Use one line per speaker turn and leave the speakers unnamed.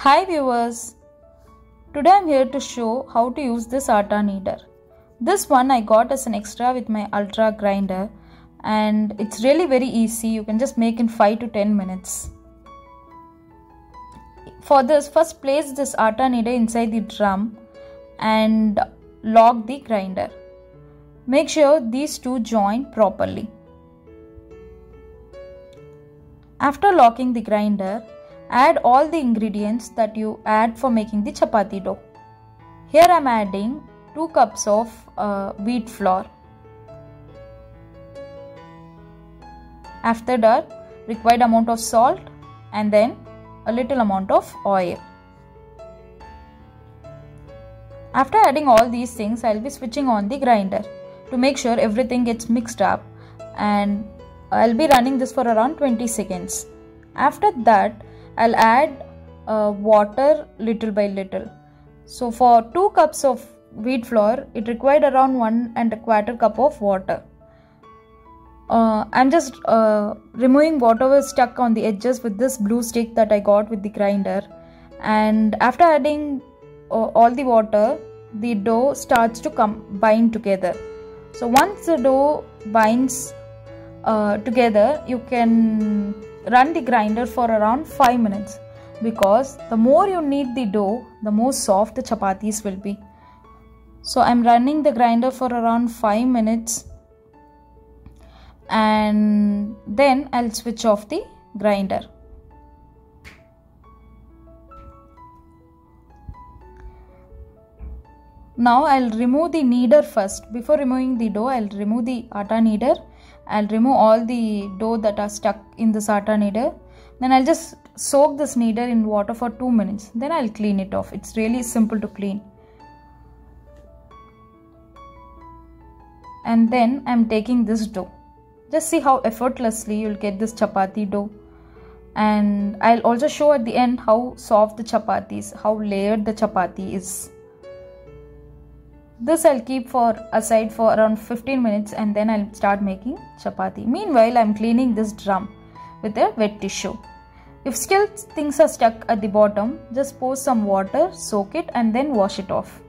Hi viewers, today I'm here to show how to use this atta kneader. This one I got as an extra with my ultra grinder and it's really very easy. You can just make in 5 to 10 minutes. For this, first place this atta kneader inside the drum and lock the grinder. Make sure these two join properly. After locking the grinder, add all the ingredients that you add for making the chapati dough. Here I am adding 2 cups of uh, wheat flour. After that, required amount of salt and then a little amount of oil. After adding all these things, I will be switching on the grinder to make sure everything gets mixed up and I'll be running this for around 20 seconds. After that, I'll add uh, water little by little. So for 2 cups of wheat flour, it required around 1 and a quarter cup of water. Uh, I'm just uh, removing whatever stuck on the edges with this blue stick that I got with the grinder and after adding uh, all the water the dough starts to come bind together so once the dough binds uh, together you can run the grinder for around 5 minutes because the more you knead the dough the more soft the chapatis will be. So i'm running the grinder for around 5 minutes and then i'll switch off the grinder. Now i'll remove the kneader first. Before removing the dough i'll remove the atta kneader I'll remove all the dough that are stuck in the atta kneader. Then I'll just soak this kneader in water for 2 minutes. Then I'll clean it off. It's really simple to clean. And then I'm taking this dough. Just see how effortlessly you'll get this chapati dough. And I'll also show at the end how soft the chapati is, how layered the chapati is. This I'll keep for aside for around 15 minutes and then I'll start making chapati. Meanwhile, I'm cleaning this drum with a wet tissue. If still things are stuck at the bottom, just pour some water, soak it and then wash it off.